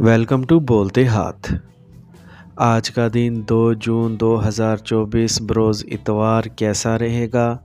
Welcome to بولتے ہاتھ آج کا دن دو جون دو ہزار چوبیس بروز اتوار کیسا رہے گا؟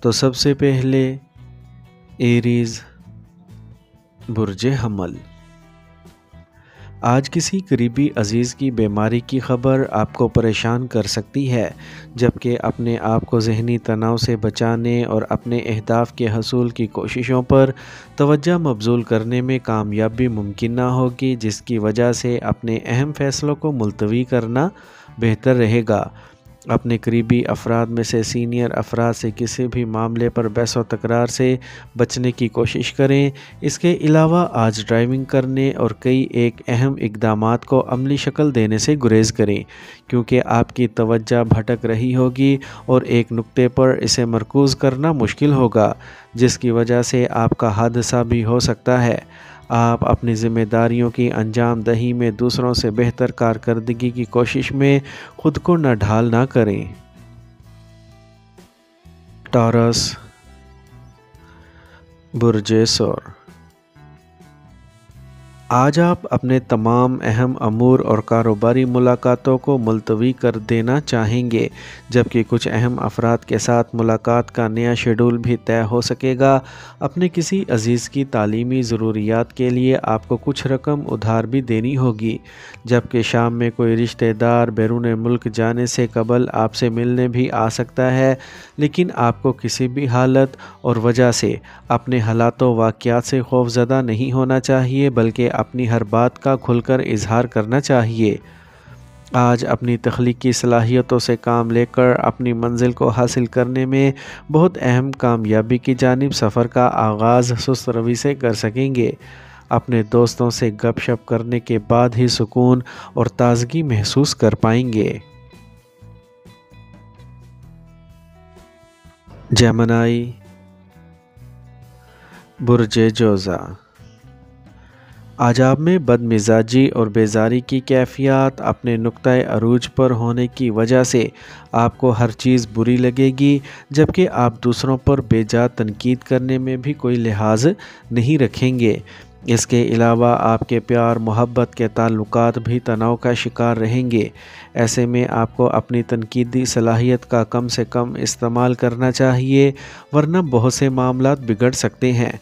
تو سب سے پہلے ایریز برج حمل۔ آج کسی قریبی عزیز کی بیماری کی خبر آپ کو پریشان کر سکتی ہے، جبکہ اپنے آپ کو ذہنی تناؤ سے بچانے اور اپنے اہداف کے حصول کی کوششوں پر توجہ مبزول کرنے میں کامیابی ممکن نہ ہوگی، جس کی وجہ سے اپنے اہم فیصلوں کو ملتوی کرنا بہتر رہے گا۔ اپنے قریبی افراد میں سے، سینئر افراد سے کسی بھی معاملے پر بحث و تکرار سے بچنے کی کوشش کریں۔ اس کے علاوہ، آج ڈرائیونگ کرنے اور کئی ایک اہم اقدامات کو عملی شکل دینے سے گریز کریں، کیونکہ آپ کی توجہ بھٹک رہی ہوگی اور ایک نقطے پر اسے مرکوز کرنا مشکل ہوگا، جس کی وجہ سے آپ کا حادثہ بھی ہو سکتا ہے۔ آپ اپنی ذمہ داریوں کی انجام دہی میں دوسروں سے بہتر کارکردگی کی کوشش میں خود کو نہ ڈھال نہ کریں۔ ٹارس برجیسور آج آپ اپنے تمام اہم امور اور کاروباری ملاقاتوں کو ملتوی کر دینا چاہیں گے، جبکہ کچھ اہم افراد کے ساتھ ملاقات کا نیا شیڈول بھی طے ہو سکے گا۔ اپنے کسی عزیز کی تعلیمی ضروریات کے لیے آپ کو کچھ رقم ادھار بھی دینی ہوگی، جبکہ شام میں کوئی رشتہ دار بیرون ملک جانے سے قبل آپ سے ملنے بھی آ سکتا ہے، لیکن آپ کو کسی بھی حالت اور وجہ سے اپنے حالات و واقعات سے خوف زدہ نہیں ہونا چاہیے، بلکہ اپنی ہر بات کا کھل کر اظہار کرنا چاہیے۔ آج اپنی تخلیقی صلاحیتوں سے کام لے کر اپنی منزل کو حاصل کرنے میں بہت اہم کامیابی کی جانب سفر کا آغاز سست روی سے کر سکیں گے۔ اپنے دوستوں سے گپ شپ کرنے کے بعد ہی سکون اور تازگی محسوس کر پائیں گے۔ جمنائی برج جوزہ آج آپ میں بد مزاجی اور بیزاری کی کیفیات اپنے نقطۂ عروج پر ہونے کی وجہ سے آپ کو ہر چیز بری لگے گی، جبکہ آپ دوسروں پر بے جا تنقید کرنے میں بھی کوئی لحاظ نہیں رکھیں گے۔ اس کے علاوہ آپ کے پیار، محبت کے تعلقات بھی تناؤ کا شکار رہیں گے۔ ایسے میں آپ کو اپنی تنقیدی صلاحیت کا کم سے کم استعمال کرنا چاہیے، ورنہ بہت سے معاملات بگڑ سکتے ہیں۔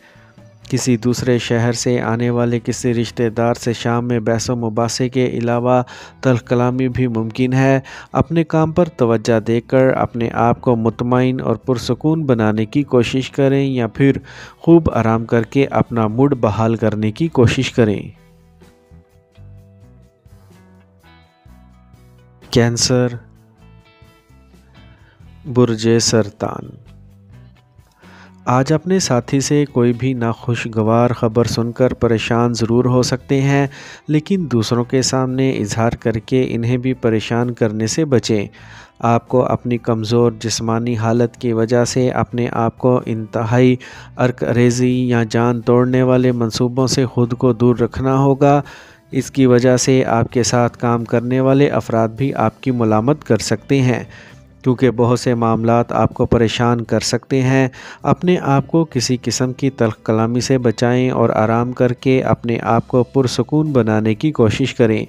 کسی دوسرے شہر سے آنے والے کسی رشتہ دار سے شام میں بحث و مباحثے کے علاوہ تلخ کلامی بھی ممکن ہے۔ اپنے کام پر توجہ دے کر اپنے آپ کو مطمئن اور پرسکون بنانے کی کوشش کریں یا پھر خوب آرام کر کے اپنا موڈ بحال کرنے کی کوشش کریں۔ کینسر برج سرطان۔ آج اپنے ساتھی سے کوئی بھی ناخوشگوار خبر سن کر پریشان ضرور ہو سکتے ہیں، لیکن دوسروں کے سامنے اظہار کر کے انہیں بھی پریشان کرنے سے بچیں۔ آپ کو اپنی کمزور جسمانی حالت کی وجہ سے اپنے آپ کو انتہائی ارک ریزی یا جان توڑنے والے منصوبوں سے خود کو دور رکھنا ہوگا۔ اس کی وجہ سے آپ کے ساتھ کام کرنے والے افراد بھی آپ کی ملامت کر سکتے ہیں۔ کیونکہ بہت سے معاملات آپ کو پریشان کر سکتے ہیں، اپنے آپ کو کسی قسم کی تلخ کلامی سے بچائیں اور آرام کر کے اپنے آپ کو پرسکون بنانے کی کوشش کریں۔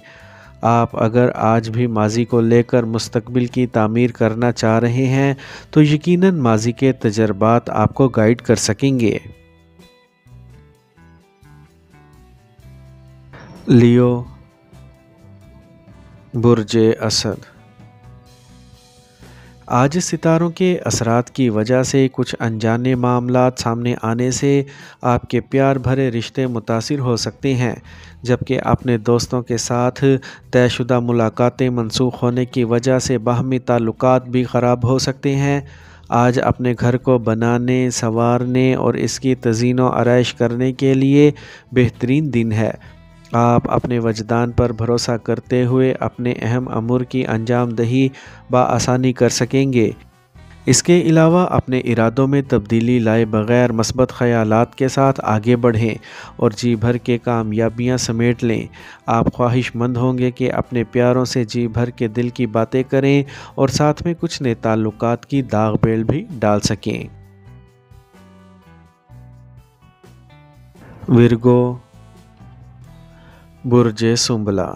آپ اگر آج بھی ماضی کو لے کر مستقبل کی تعمیر کرنا چاہ رہے ہیں، تو یقیناً ماضی کے تجربات آپ کو گائیڈ کر سکیں گے۔ لیو برج اسد آج ستاروں کے اثرات کی وجہ سے کچھ انجانے معاملات سامنے آنے سے آپ کے پیار بھرے رشتے متاثر ہو سکتے ہیں، جبکہ اپنے دوستوں کے ساتھ طے شدہ ملاقاتیں منسوخ ہونے کی وجہ سے باہمی تعلقات بھی خراب ہو سکتے ہیں۔ آج اپنے گھر کو بنانے، سنوارنے اور اس کی تزئین و آرائش کرنے کے لیے بہترین دن ہے۔ آپ اپنے وجدان پر بھروسہ کرتے ہوئے اپنے اہم امور کی انجام دہی بآسانی کر سکیں گے۔ اس کے علاوہ اپنے ارادوں میں تبدیلی لائے بغیر مثبت خیالات کے ساتھ آگے بڑھیں اور جی بھر کے کامیابیاں سمیٹ لیں۔ آپ خواہش مند ہوں گے کہ اپنے پیاروں سے جی بھر کے دل کی باتیں کریں اور ساتھ میں کچھ نئے تعلقات کی داغ بیل بھی ڈال سکیں۔ ورگو برج سنبلا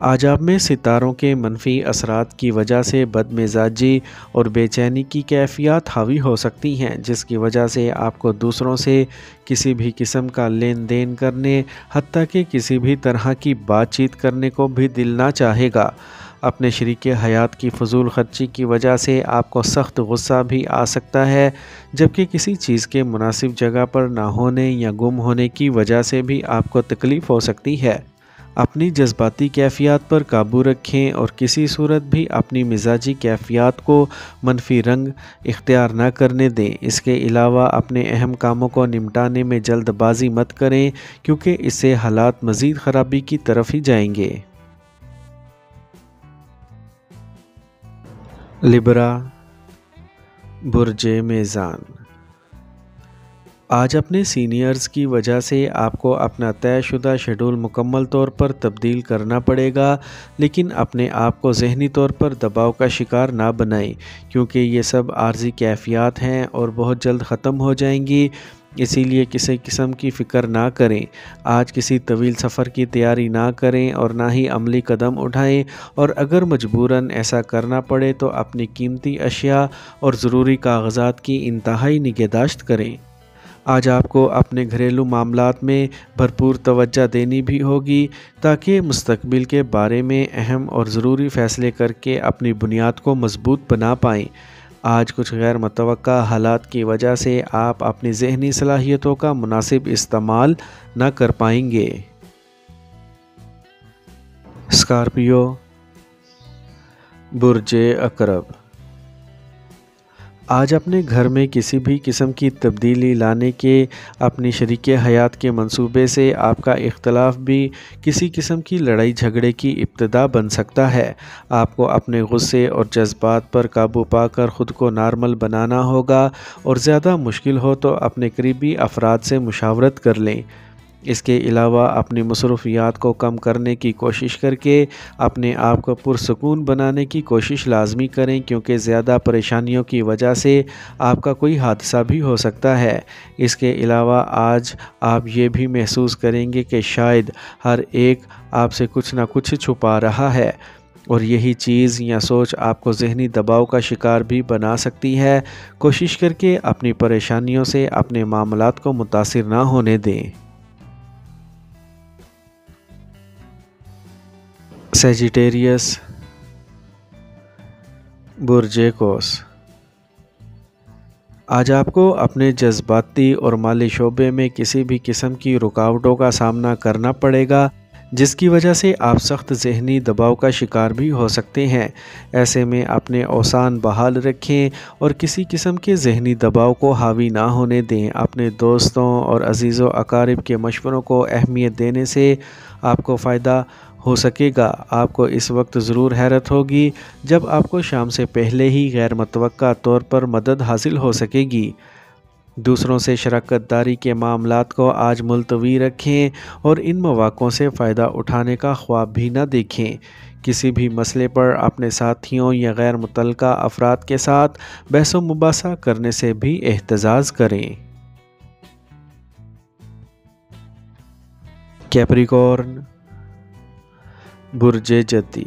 آج آپ میں ستاروں کے منفی اثرات کی وجہ سے بد مزاجی اور بے چینی کی کیفیات حاوی ہو سکتی ہیں، جس کی وجہ سے آپ کو دوسروں سے کسی بھی قسم کا لین دین کرنے، حتیٰ کہ کسی بھی طرح کی بات چیت کرنے کو بھی دل نہ چاہے گا۔ اپنے شریک حیات کی فضول خرچی کی وجہ سے آپ کو سخت غصہ بھی آ سکتا ہے، جبکہ کسی چیز کے مناسب جگہ پر نہ ہونے یا گم ہونے کی وجہ سے بھی آپ کو تکلیف ہو سکتی ہے۔ اپنی جذباتی کیفیات پر قابو رکھیں اور کسی صورت بھی اپنی مزاجی کیفیات کو منفی رنگ اختیار نہ کرنے دیں۔ اس کے علاوہ اپنے اہم کاموں کو نمٹانے میں جلد بازی مت کریں، کیونکہ اس سے حالات مزید خرابی کی طرف ہی جائیں گے۔ لبرا برج میزان۔ آج اپنے سینئرز کی وجہ سے آپ کو اپنا طے شدہ شیڈول مکمل طور پر تبدیل کرنا پڑے گا، لیکن اپنے آپ کو ذہنی طور پر دباؤ کا شکار نہ بنائیں، کیونکہ یہ سب عارضی کیفیات ہیں اور بہت جلد ختم ہو جائیں گی۔ اسی لیے کسی قسم کی فکر نہ کریں۔ آج کسی طویل سفر کی تیاری نہ کریں اور نہ ہی عملی قدم اٹھائیں۔ اور اگر مجبوراً ایسا کرنا پڑے تو اپنی قیمتی اشیاء اور ضروری کاغذات کی انتہائی نگہداشت کریں۔ آج آپ کو اپنے گھریلو معاملات میں بھرپور توجہ دینی بھی ہوگی تاکہ مستقبل کے بارے میں اہم اور ضروری فیصلے کر کے اپنی بنیاد کو مضبوط بنا پائیں۔ آج کچھ غیر متوقع حالات کی وجہ سے آپ اپنی ذہنی صلاحیتوں کا مناسب استعمال نہ کر پائیں گے۔ اسکارپیو، برج اکرب آج اپنے گھر میں کسی بھی قسم کی تبدیلی لانے کے اپنی شریک حیات کے منصوبے سے آپ کا اختلاف بھی کسی قسم کی لڑائی جھگڑے کی ابتدا بن سکتا ہے۔ آپ کو اپنے غصے اور جذبات پر قابو پا کر خود کو نارمل بنانا ہوگا اور زیادہ مشکل ہو تو اپنے قریبی افراد سے مشاورت کر لیں۔ اس کے علاوہ اپنی مصروفیات کو کم کرنے کی کوشش کر کے اپنے آپ کو پرسکون بنانے کی کوشش لازمی کریں، کیونکہ زیادہ پریشانیوں کی وجہ سے آپ کا کوئی حادثہ بھی ہو سکتا ہے۔ اس کے علاوہ آج آپ یہ بھی محسوس کریں گے کہ شاید ہر ایک آپ سے کچھ نہ کچھ چھپا رہا ہے اور یہی چیز یا سوچ آپ کو ذہنی دباؤ کا شکار بھی بنا سکتی ہے۔ کوشش کر کے اپنی پریشانیوں سے اپنے معاملات کو متاثر نہ ہونے دیں۔ سیجیٹیریس برج کوس آج آپ کو اپنے جذباتی اور مالی شعبے میں کسی بھی قسم کی رکاوٹوں کا سامنا کرنا پڑے گا، جس کی وجہ سے آپ سخت ذہنی دباؤ کا شکار بھی ہو سکتے ہیں۔ ایسے میں اپنے اوسان بحال رکھیں اور کسی قسم کے ذہنی دباؤ کو حاوی نہ ہونے دیں۔ اپنے دوستوں اور عزیز و اقارب کے مشوروں کو اہمیت دینے سے آپ کو فائدہ ہو سکے گا۔ آپ کو اس وقت ضرور حیرت ہوگی جب آپ کو شام سے پہلے ہی غیر متوقع طور پر مدد حاصل ہو سکے گی۔ دوسروں سے شراکت داری کے معاملات کو آج ملتوی رکھیں اور ان مواقعوں سے فائدہ اٹھانے کا خواب بھی نہ دیکھیں۔ کسی بھی مسئلے پر اپنے ساتھیوں یا غیر متعلقہ افراد کے ساتھ بحث و مباحثہ کرنے سے بھی احتجاج کریں۔ کیپریکورن برج جدی۔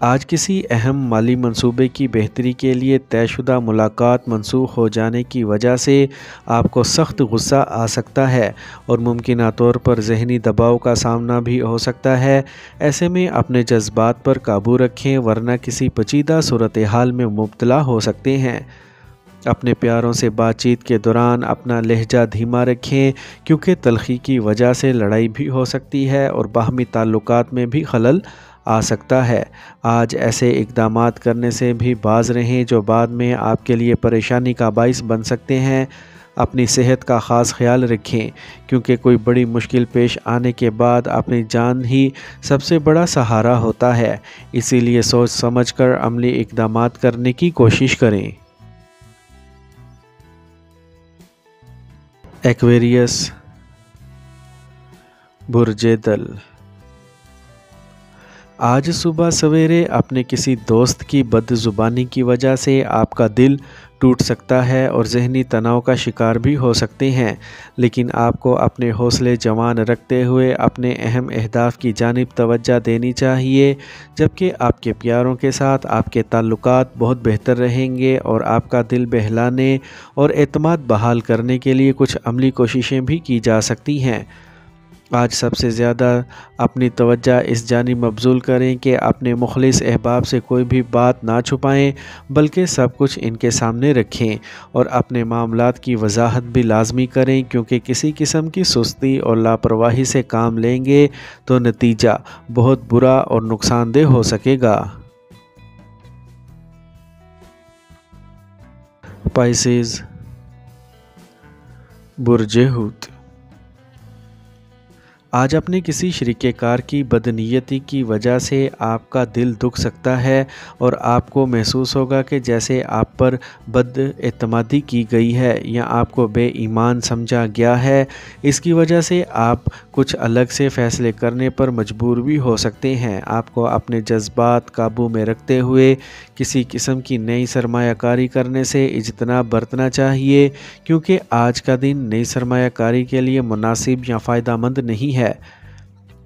آج کسی اہم مالی منصوبے کی بہتری کے لیے طے شدہ ملاقات منسوخ ہو جانے کی وجہ سے آپ کو سخت غصہ آ سکتا ہے اور ممکنہ طور پر ذہنی دباؤ کا سامنا بھی ہو سکتا ہے۔ ایسے میں اپنے جذبات پر قابو رکھیں ورنہ کسی پچیدہ صورتحال میں مبتلا ہو سکتے ہیں۔ اپنے پیاروں سے بات چیت کے دوران اپنا لہجہ دھیما رکھیں، کیونکہ تلخی کی وجہ سے لڑائی بھی ہو سکتی ہے اور باہمی تعلقات میں بھی خلل آ سکتا ہے۔ آج ایسے اقدامات کرنے سے بھی باز رہیں جو بعد میں آپ کے لیے پریشانی کا باعث بن سکتے ہیں۔ اپنی صحت کا خاص خیال رکھیں، کیونکہ کوئی بڑی مشکل پیش آنے کے بعد اپنی جان ہی سب سے بڑا سہارا ہوتا ہے۔ اسی لیے سوچ سمجھ کر عملی اقدامات کرنے کی کوشش کریں۔ ایکویریس برج دل آج صبح سویرے اپنے کسی دوست کی بد زبانی کی وجہ سے آپ کا دل ٹوٹ سکتا ہے اور ذہنی تناؤ کا شکار بھی ہو سکتے ہیں۔ لیکن آپ کو اپنے حوصلے جوان رکھتے ہوئے اپنے اہم اہداف کی جانب توجہ دینی چاہیے، جبکہ آپ کے پیاروں کے ساتھ آپ کے تعلقات بہت بہتر رہیں گے اور آپ کا دل بہلانے اور اعتماد بحال کرنے کے لیے کچھ عملی کوششیں بھی کی جا سکتی ہیں۔ آج سب سے زیادہ اپنی توجہ اس جانب مبزول کریں کہ اپنے مخلص احباب سے کوئی بھی بات نہ چھپائیں، بلکہ سب کچھ ان کے سامنے رکھیں اور اپنے معاملات کی وضاحت بھی لازمی کریں، کیونکہ کسی قسم کی سستی اور لاپرواہی سے کام لیں گے تو نتیجہ بہت برا اور نقصان دہ ہو سکے گا۔ پائسیز برجہوت آج اپنے کسی شریک کار کی بدنیتی کی وجہ سے آپ کا دل دکھ سکتا ہے اور آپ کو محسوس ہوگا کہ جیسے آپ پر بد اعتمادی کی گئی ہے یا آپ کو بے ایمان سمجھا گیا ہے۔ اس کی وجہ سے آپ کچھ الگ سے فیصلے کرنے پر مجبور بھی ہو سکتے ہیں۔ آپ کو اپنے جذبات قابو میں رکھتے ہوئے کسی قسم کی نئی سرمایہ کاری کرنے سے اجتناب برتنا چاہیے، کیونکہ آج کا دن نئی سرمایہ کاری کے لیے مناسب یا فائدہ مند نہیں ہے۔ ہے۔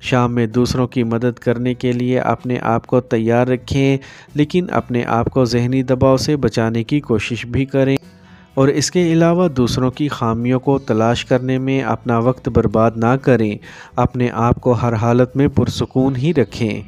شام میں دوسروں کی مدد کرنے کے لیے اپنے آپ کو تیار رکھیں، لیکن اپنے آپ کو ذہنی دباؤ سے بچانے کی کوشش بھی کریں۔ اور اس کے علاوہ دوسروں کی خامیوں کو تلاش کرنے میں اپنا وقت برباد نہ کریں۔ اپنے آپ کو ہر حالت میں پرسکون ہی رکھیں۔